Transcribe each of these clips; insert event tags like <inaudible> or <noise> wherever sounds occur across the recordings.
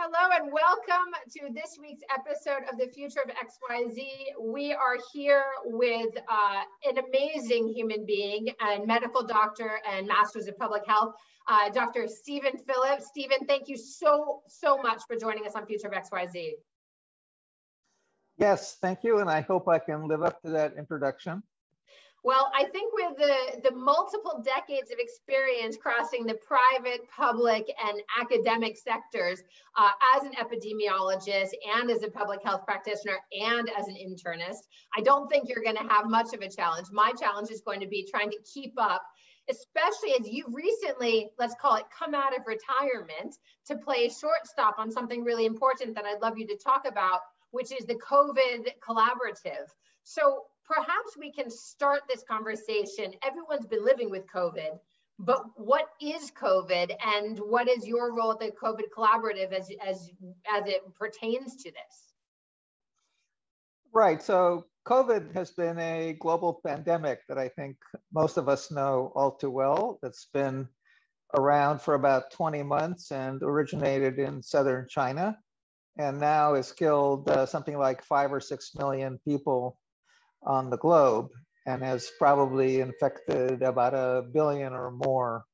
Hello and welcome to this week's episode of the Future of XYZ. We are here with uh, an amazing human being and medical doctor and Masters of Public Health, uh, Dr. Steven Phillips. Steven, thank you so, so much for joining us on Future of XYZ. Yes, thank you. And I hope I can live up to that introduction. Well, I think with the, the multiple decades of experience crossing the private, public, and academic sectors uh, as an epidemiologist and as a public health practitioner and as an internist, I don't think you're going to have much of a challenge. My challenge is going to be trying to keep up especially as you've recently, let's call it, come out of retirement to play shortstop on something really important that I'd love you to talk about, which is the COVID collaborative. So perhaps we can start this conversation. Everyone's been living with COVID, but what is COVID and what is your role at the COVID collaborative as, as, as it pertains to this? Right. So COVID has been a global pandemic that I think most of us know all too well. That's been around for about 20 months and originated in southern China and now has killed uh, something like five or six million people on the globe and has probably infected about a billion or more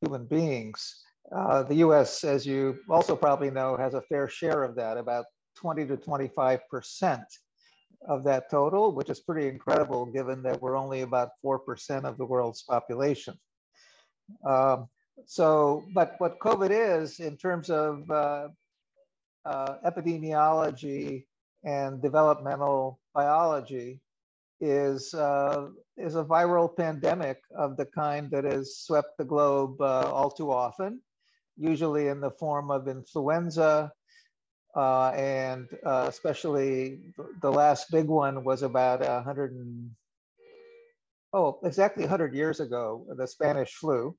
human beings. Uh, the US, as you also probably know, has a fair share of that, about 20 to 25% of that total, which is pretty incredible given that we're only about 4% of the world's population. Um, so, but what COVID is in terms of uh, uh, epidemiology and developmental biology is, uh, is a viral pandemic of the kind that has swept the globe uh, all too often, usually in the form of influenza, uh, and uh, especially the last big one was about 100 and, oh, exactly 100 years ago, the Spanish flu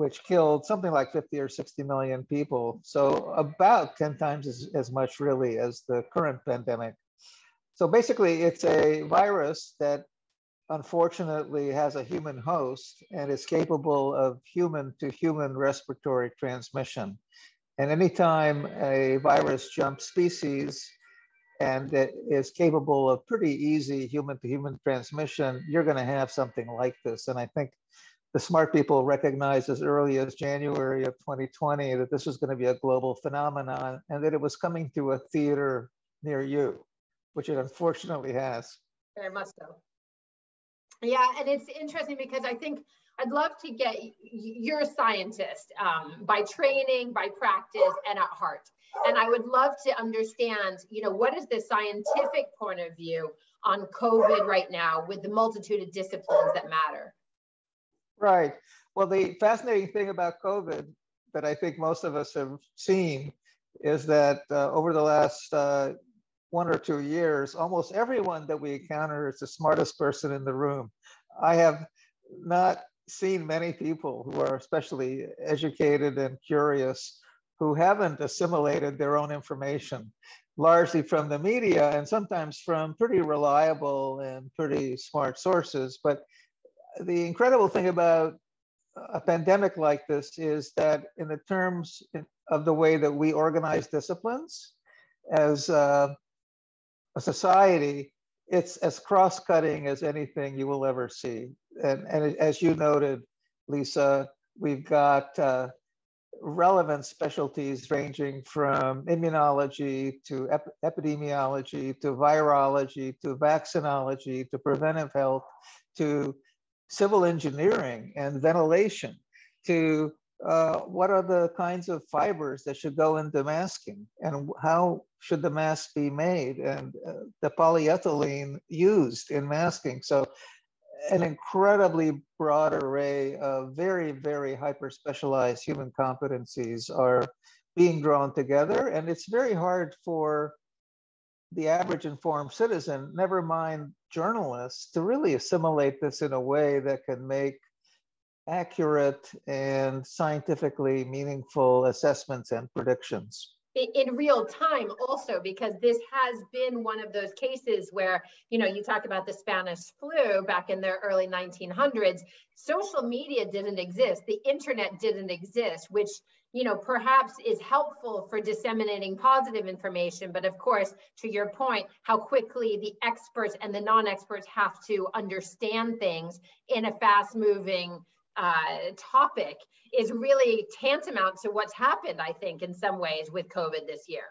which killed something like 50 or 60 million people. So about 10 times as, as much really as the current pandemic. So basically it's a virus that unfortunately has a human host and is capable of human to human respiratory transmission. And anytime a virus jumps species and it is capable of pretty easy human to human transmission, you're gonna have something like this. And I think the smart people recognized as early as January of 2020 that this was going to be a global phenomenon and that it was coming to a theater near you, which it unfortunately has. Very much so. Yeah, and it's interesting because I think I'd love to get you're a scientist um, by training, by practice, and at heart. And I would love to understand, you know, what is the scientific point of view on COVID right now with the multitude of disciplines that matter? Right. Well, the fascinating thing about COVID that I think most of us have seen is that uh, over the last uh, one or two years, almost everyone that we encounter is the smartest person in the room. I have not seen many people who are especially educated and curious who haven't assimilated their own information, largely from the media and sometimes from pretty reliable and pretty smart sources. But the incredible thing about a pandemic like this is that in the terms of the way that we organize disciplines as a, a society, it's as cross-cutting as anything you will ever see. And, and as you noted, Lisa, we've got uh, relevant specialties ranging from immunology to ep epidemiology to virology to vaccinology to preventive health to civil engineering and ventilation to uh, what are the kinds of fibers that should go into masking and how should the mask be made and uh, the polyethylene used in masking. So an incredibly broad array of very, very hyper specialized human competencies are being drawn together. And it's very hard for the average informed citizen, never mind journalists, to really assimilate this in a way that can make accurate and scientifically meaningful assessments and predictions in real time also because this has been one of those cases where you know you talk about the spanish flu back in the early 1900s social media didn't exist the internet didn't exist which you know, perhaps is helpful for disseminating positive information. But of course, to your point, how quickly the experts and the non-experts have to understand things in a fast moving uh, topic is really tantamount to what's happened, I think, in some ways with COVID this year.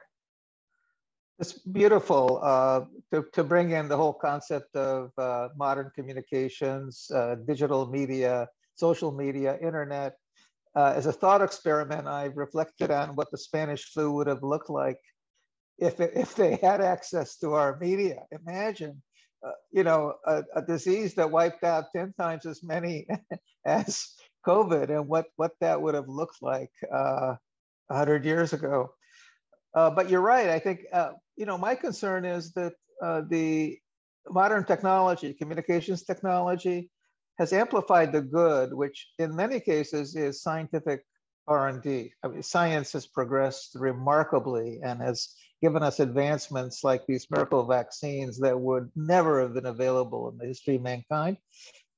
It's beautiful uh, to, to bring in the whole concept of uh, modern communications, uh, digital media, social media, internet, uh, as a thought experiment, I reflected on what the Spanish flu would have looked like if, if they had access to our media. Imagine, uh, you know, a, a, disease that wiped out 10 times as many <laughs> as COVID and what, what that would have looked like uh, 100 years ago. Uh, but you're right. I think, uh, you know, my concern is that uh, the modern technology, communications technology, has amplified the good, which in many cases is scientific R&D. I mean, science has progressed remarkably and has given us advancements like these miracle vaccines that would never have been available in the history of mankind.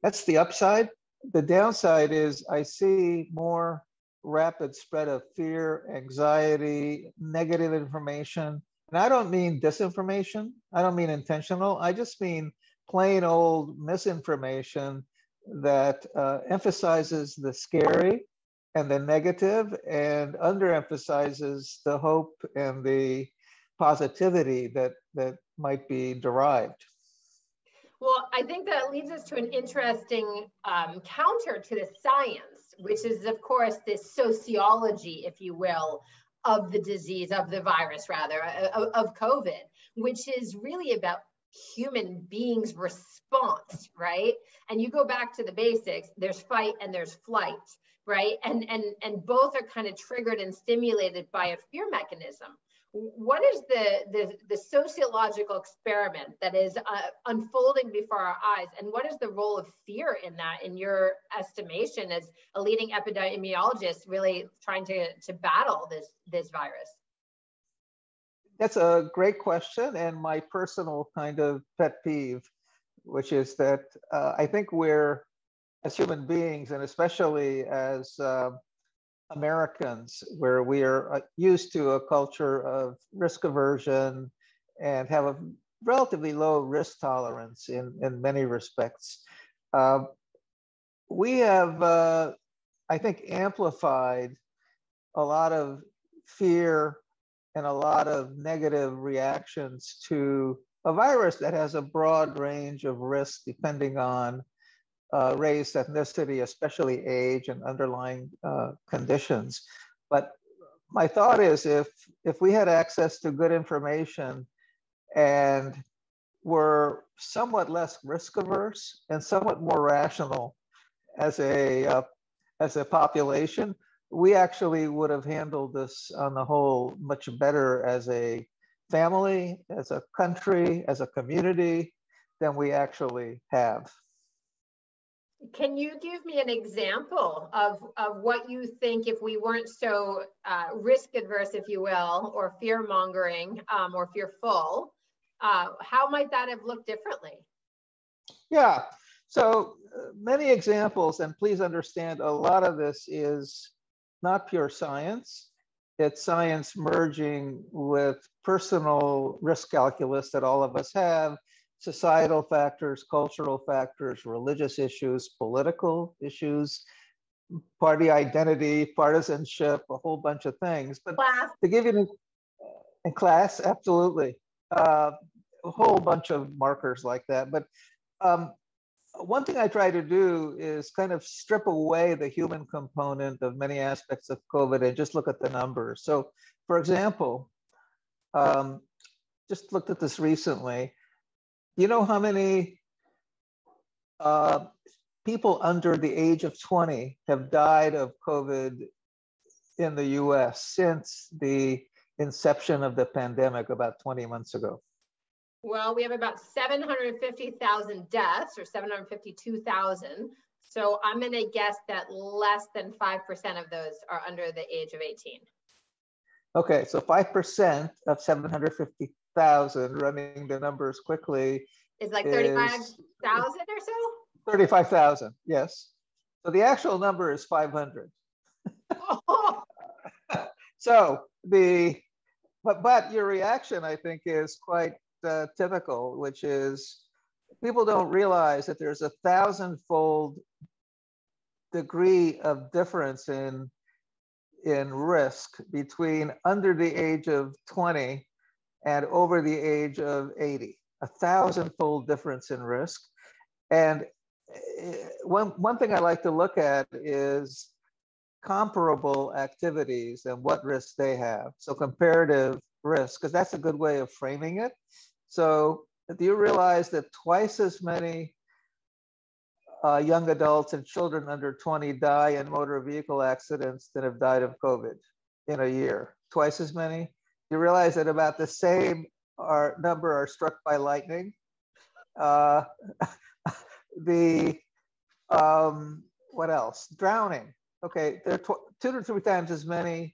That's the upside. The downside is I see more rapid spread of fear, anxiety, negative information. And I don't mean disinformation. I don't mean intentional. I just mean plain old misinformation that uh, emphasizes the scary and the negative and underemphasizes the hope and the positivity that, that might be derived. Well, I think that leads us to an interesting um, counter to the science, which is, of course, this sociology, if you will, of the disease, of the virus, rather, uh, of, of COVID, which is really about human beings' response, right? And you go back to the basics, there's fight and there's flight, right? And and and both are kind of triggered and stimulated by a fear mechanism. What is the the, the sociological experiment that is uh, unfolding before our eyes, and what is the role of fear in that, in your estimation, as a leading epidemiologist, really trying to to battle this this virus? That's a great question, and my personal kind of pet peeve, which is that uh, I think we're, as human beings, and especially as uh, Americans, where we are uh, used to a culture of risk aversion and have a relatively low risk tolerance in, in many respects. Uh, we have, uh, I think, amplified a lot of fear and a lot of negative reactions to a virus that has a broad range of risks depending on uh, race, ethnicity, especially age and underlying uh, conditions. But my thought is if, if we had access to good information and were somewhat less risk averse and somewhat more rational as a, uh, as a population, we actually would have handled this on the whole much better as a family, as a country, as a community than we actually have. Can you give me an example of, of what you think if we weren't so uh, risk adverse, if you will, or fear mongering um, or fearful, uh, how might that have looked differently? Yeah, so uh, many examples, and please understand a lot of this is not pure science. It's science merging with personal risk calculus that all of us have, societal factors, cultural factors, religious issues, political issues, party identity, partisanship, a whole bunch of things. But class. to give you in class, absolutely. Uh, a whole bunch of markers like that. But um, one thing I try to do is kind of strip away the human component of many aspects of COVID and just look at the numbers. So, for example, um, just looked at this recently. You know how many uh, people under the age of 20 have died of COVID in the US since the inception of the pandemic about 20 months ago? Well, we have about 750,000 deaths or 752,000. So I'm going to guess that less than 5% of those are under the age of 18. Okay, so 5% of 750,000, running the numbers quickly, is like 35,000 or so? 35,000, yes. So the actual number is 500. <laughs> <laughs> so the but but your reaction, I think, is quite uh, typical, which is people don't realize that there's a thousandfold degree of difference in in risk between under the age of 20 and over the age of 80 a thousandfold difference in risk. And eh, one, one thing i like to look at is comparable activities and what risks they have. So comparative risk because that's a good way of framing it so do you realize that twice as many uh, young adults and children under 20 die in motor vehicle accidents than have died of COVID in a year. Twice as many. You realize that about the same are, number are struck by lightning. Uh, <laughs> the um, what else? Drowning. Okay, there are tw- two to three times as many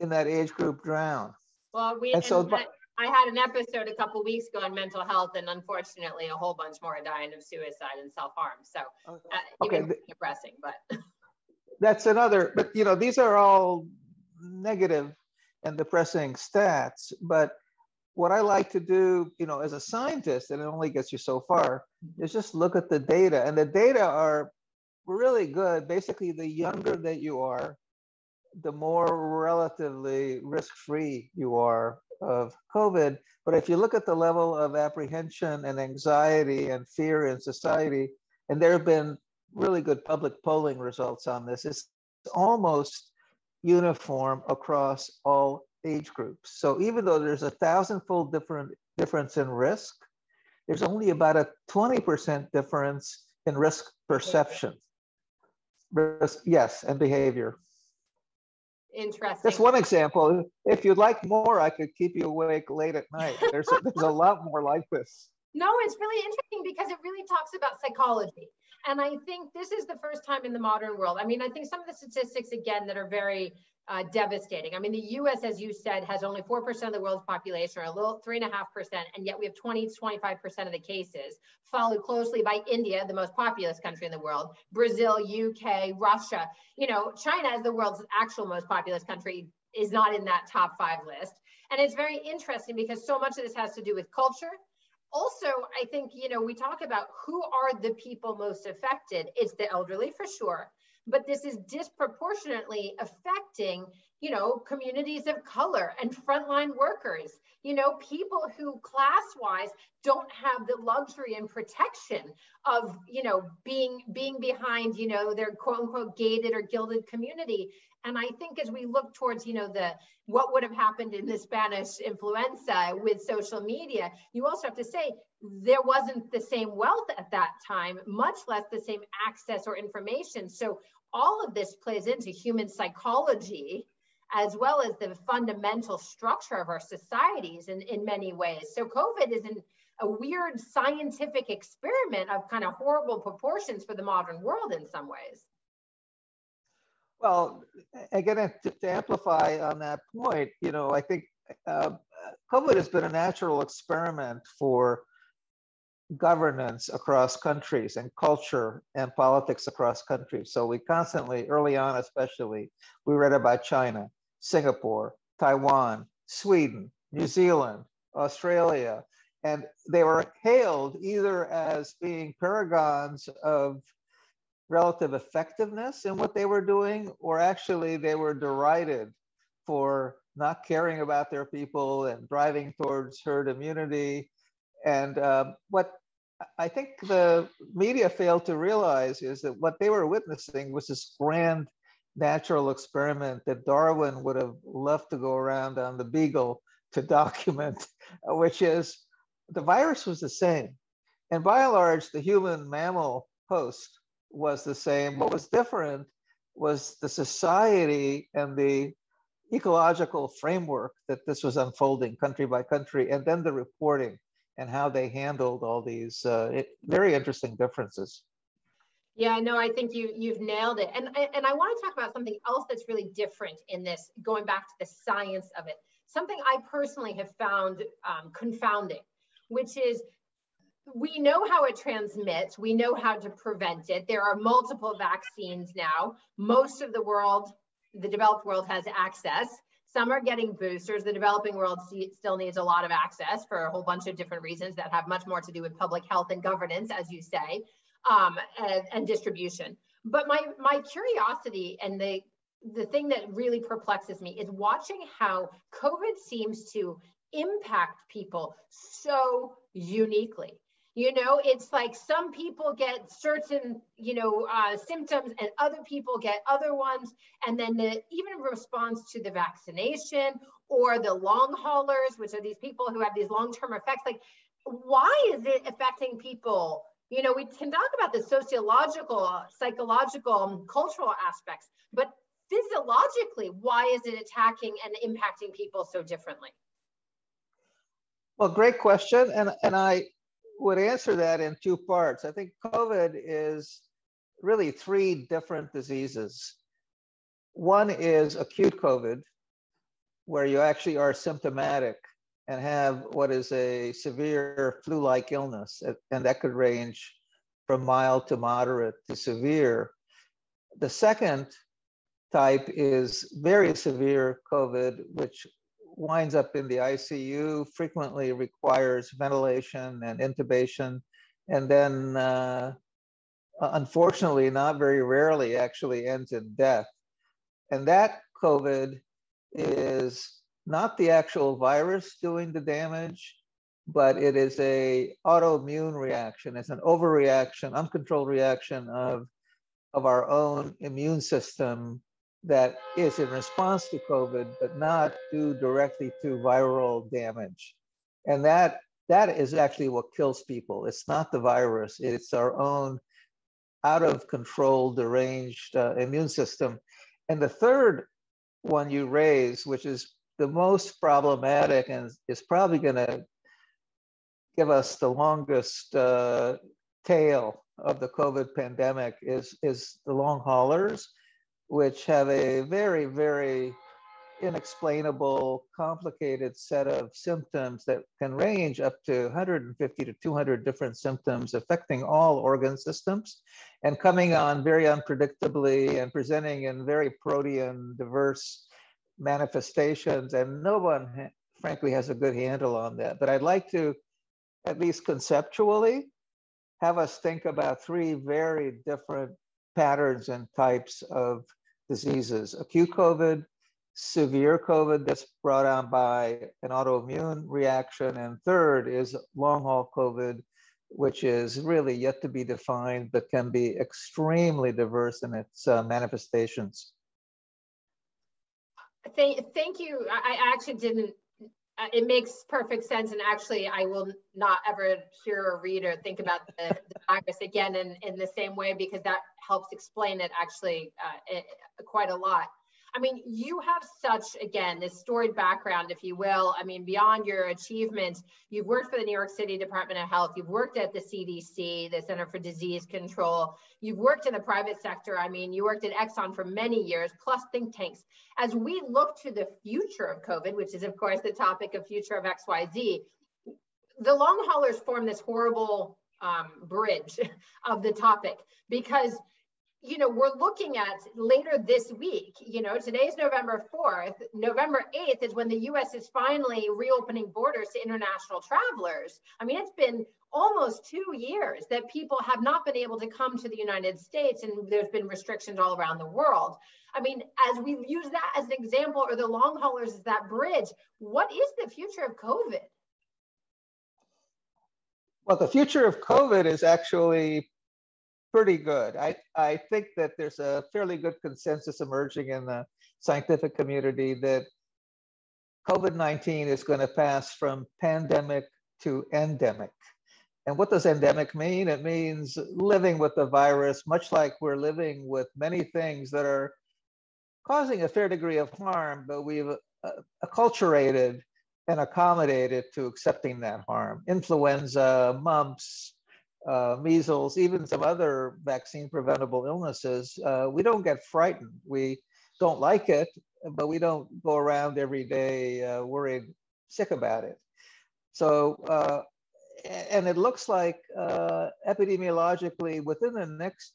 in that age group drown. Well, we and so that, I had an episode a couple weeks ago on mental health, and unfortunately, a whole bunch more are dying of suicide and self harm. So, uh, okay, depressing, but <laughs> that's another. But you know, these are all negative and depressing stats. But what I like to do, you know, as a scientist, and it only gets you so far, is just look at the data, and the data are really good. Basically, the younger that you are, the more relatively risk-free you are of COVID. But if you look at the level of apprehension and anxiety and fear in society, and there have been really good public polling results on this, it's almost uniform across all age groups. So even though there's a thousandfold different difference in risk, there's only about a 20% difference in risk perception. Risk, yes, and behavior interesting. Just one example. If you'd like more, I could keep you awake late at night. There's a, there's a lot more like this. No, it's really interesting because it really talks about psychology. And I think this is the first time in the modern world. I mean, I think some of the statistics, again, that are very uh, devastating. I mean, the US, as you said, has only 4% of the world's population, or a little 3.5%, and yet we have 20 to 25% of the cases, followed closely by India, the most populous country in the world, Brazil, UK, Russia. You know, China, as the world's actual most populous country, is not in that top five list. And it's very interesting because so much of this has to do with culture. Also, I think, you know, we talk about who are the people most affected. It's the elderly for sure but this is disproportionately affecting you know communities of color and frontline workers you know people who class wise don't have the luxury and protection of you know being being behind you know their quote unquote gated or gilded community. And i think as we look towards you know the what would have happened in the spanish influenza with social media you also have to say there wasn't the same wealth at that time much less the same access or information. So all of this plays into human psychology as well as the fundamental structure of our societies in, in many ways. So COVID is an, a weird scientific experiment of kind of horrible proportions for the modern world in some ways. Well, again, to, to amplify on that point, you know, I think uh, COVID has been a natural experiment for governance across countries and culture and politics across countries. So we constantly, early on especially, we read about China, Singapore, Taiwan, Sweden, New Zealand, Australia, and they were hailed either as being paragons of relative effectiveness in what they were doing, or actually they were derided for not caring about their people and driving towards herd immunity. And uh, what I think the media failed to realize is that what they were witnessing was this grand natural experiment that Darwin would have loved to go around on the Beagle to <laughs> document, which is the virus was the same. And by and large, the human mammal host was the same. What was different was the society and the ecological framework that this was unfolding country by country, and then the reporting and how they handled all these uh, it, very interesting differences. Yeah, no, I think you you've nailed it. And and I want to talk about something else that's really different in this, going back to the science of it. Something I personally have found um, confounding, which is we know how it transmits. We know how to prevent it. There are multiple vaccines now. Most of the world, the developed world, has access. Some are getting boosters. The developing world still needs a lot of access for a whole bunch of different reasons that have much more to do with public health and governance, as you say, um, and, and distribution. But my my curiosity and the the thing that really perplexes me is watching how COVID seems to impact people so uniquely. You know, it's like some people get certain, you know, uh, symptoms and other people get other ones. And then the, even response to the vaccination or the long haulers, which are these people who have these long-term effects, like why is it affecting people? You know, we can talk about the sociological, psychological, um, cultural aspects, but physiologically, why is it attacking and impacting people so differently? Well, great question. And, and I would answer that in two parts. I think COVID is really three different diseases. One is acute COVID, where you actually are symptomatic and have what is a severe flu like illness, and that could range from mild to moderate to severe. The second type is very severe COVID, which winds up in the ICU, frequently requires ventilation and intubation, and then uh, unfortunately, not very rarely actually ends in death. And that COVID is not the actual virus doing the damage, but it is a autoimmune reaction. It's an overreaction, uncontrolled reaction of, of our own immune system that is in response to COVID, but not due directly to viral damage. And that that is actually what kills people. It's not the virus, it's our own out of control, deranged uh, immune system. And the third one you raise, which is the most problematic and is probably going to give us the longest uh, tail of the COVID pandemic, is, is the long haulers which have a very, very inexplainable, complicated set of symptoms that can range up to 150 to 200 different symptoms affecting all organ systems and coming on very unpredictably and presenting in very protean diverse manifestations. And no one, frankly, has a good handle on that. But I'd like to, at least conceptually, have us think about three very different patterns and types of diseases acute COVID, severe COVID that's brought on by an autoimmune reaction, and third is long haul COVID, which is really yet to be defined, but can be extremely diverse in its uh, manifestations. Thank, thank you. I actually didn't uh, it makes perfect sense. And actually, I will not ever hear or read or think about the, the virus again in, in the same way because that helps explain it actually uh, it, quite a lot. I mean, you have such, again, this storied background, if you will. I mean, beyond your achievements, you've worked for the New York City Department of Health, you've worked at the CDC, the Center for Disease Control, you've worked in the private sector. I mean, you worked at Exxon for many years, plus think tanks. As we look to the future of COVID, which is, of course, the topic of Future of XYZ, the long haulers form this horrible um, bridge <laughs> of the topic because you know, we're looking at later this week, you know, today's November 4th, November 8th is when the US is finally reopening borders to international travelers. I mean, it's been almost two years that people have not been able to come to the United States and there's been restrictions all around the world. I mean, as we use that as an example, or the long haulers as that bridge, what is the future of COVID? Well, the future of COVID is actually pretty good. I, I think that there's a fairly good consensus emerging in the scientific community that COVID 19 is going to pass from pandemic to endemic. And what does endemic mean? It means living with the virus, much like we're living with many things that are causing a fair degree of harm, but we've uh, acculturated and accommodated to accepting that harm. Influenza, mumps, uh, measles, even some other vaccine preventable illnesses, uh, we don't get frightened. We don't like it, but we don't go around every day uh, worried sick about it. So, uh, and it looks like uh, epidemiologically within the next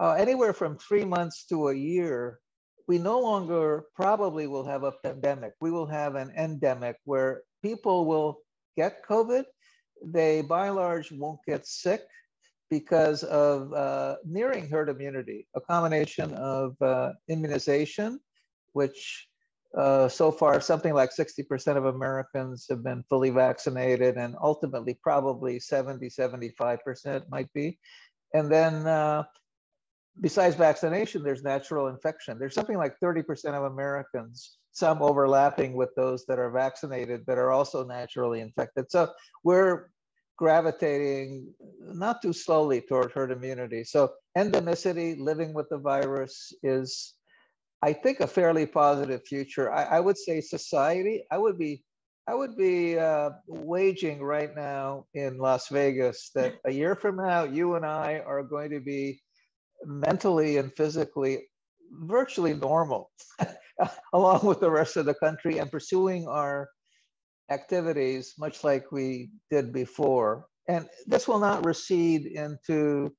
uh, anywhere from three months to a year, we no longer probably will have a pandemic. We will have an endemic where people will get COVID. They, by and large, won't get sick because of uh, nearing herd immunity, a combination of uh, immunization, which uh, so far something like 60% of Americans have been fully vaccinated, and ultimately probably 70, 75% might be. And then uh, besides vaccination, there's natural infection. There's something like 30% of Americans, some overlapping with those that are vaccinated, that are also naturally infected. So we're gravitating not too slowly toward herd immunity. So endemicity, living with the virus is, I think, a fairly positive future. I, I would say society, I would be I would be uh, waging right now in Las Vegas that a year from now, you and I are going to be mentally and physically virtually normal <laughs> along with the rest of the country and pursuing our activities much like we did before. And this will not recede into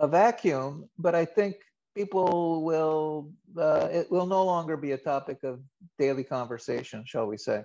a vacuum, but I think people will, uh, it will no longer be a topic of daily conversation, shall we say.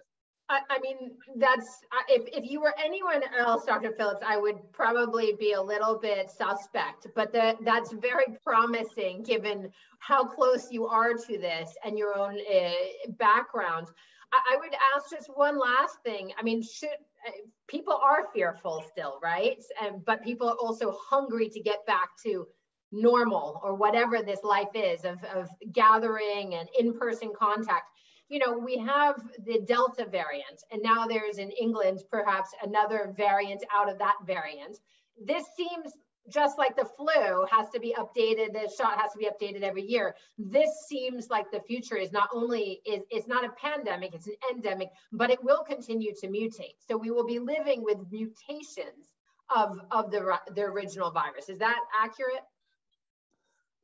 I, mean, that's if, if you were anyone else, Dr. Phillips, I would probably be a little bit suspect, but the, that's very promising given how close you are to this and your own uh, background. I, I would ask just one last thing. I mean, should uh, people are fearful still, right? And, but people are also hungry to get back to normal or whatever this life is of, of gathering and in-person contact you know, we have the Delta variant, and now there's in England perhaps another variant out of that variant. This seems just like the flu has to be updated, the shot has to be updated every year. This seems like the future is not only is it's not a pandemic, it's an endemic, but it will continue to mutate. So we will be living with mutations of of the the original virus. Is that accurate?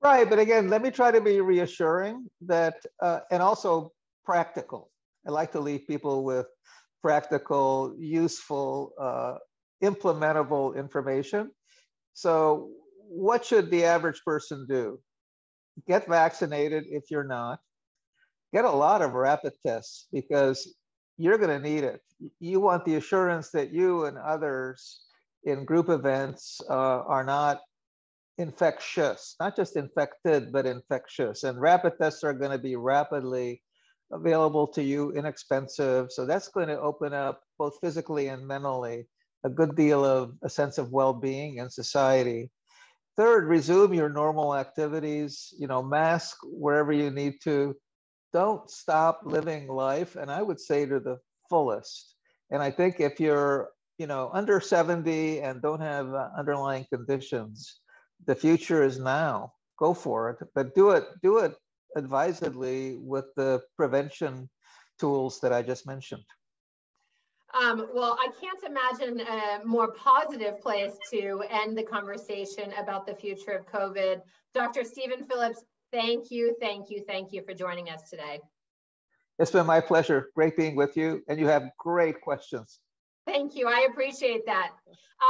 Right, but again, let me try to be reassuring that, uh, and also practical. I like to leave people with practical, useful, uh, implementable information. So, what should the average person do? Get vaccinated if you're not. Get a lot of rapid tests because you're going to need it. You want the assurance that you and others in group events uh, are not infectious, not just infected, but infectious. And rapid tests are going to be rapidly available to you, inexpensive. So that's going to open up both physically and mentally a good deal of a sense of well-being and society. Third, resume your normal activities, you know, mask wherever you need to. Don't stop living life. And I would say to the fullest. And I think if you're, you know, under 70 and don't have uh, underlying conditions, the future is now. Go for it, but do it, do it advisedly with the prevention tools that I just mentioned. Um, well, I can't imagine a more positive place to end the conversation about the future of COVID. Dr. Steven Phillips, thank you, thank you, thank you for joining us today. It's been my pleasure. Great being with you, and you have great questions. Thank you. I appreciate that.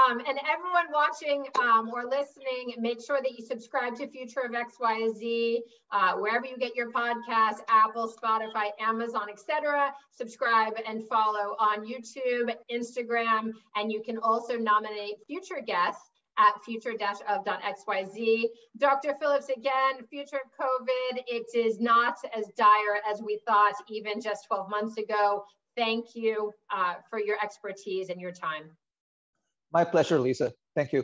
Um, and everyone watching um, or listening, make sure that you subscribe to Future of XYZ, uh, wherever you get your podcasts, Apple, Spotify, Amazon, etc. Subscribe and follow on YouTube, Instagram, and you can also nominate future guests at future-of.xyz. Dr. Phillips, again, future of COVID, it is not as dire as we thought even just 12 months ago. Thank you uh, for your expertise and your time. My pleasure, Lisa. Thank you.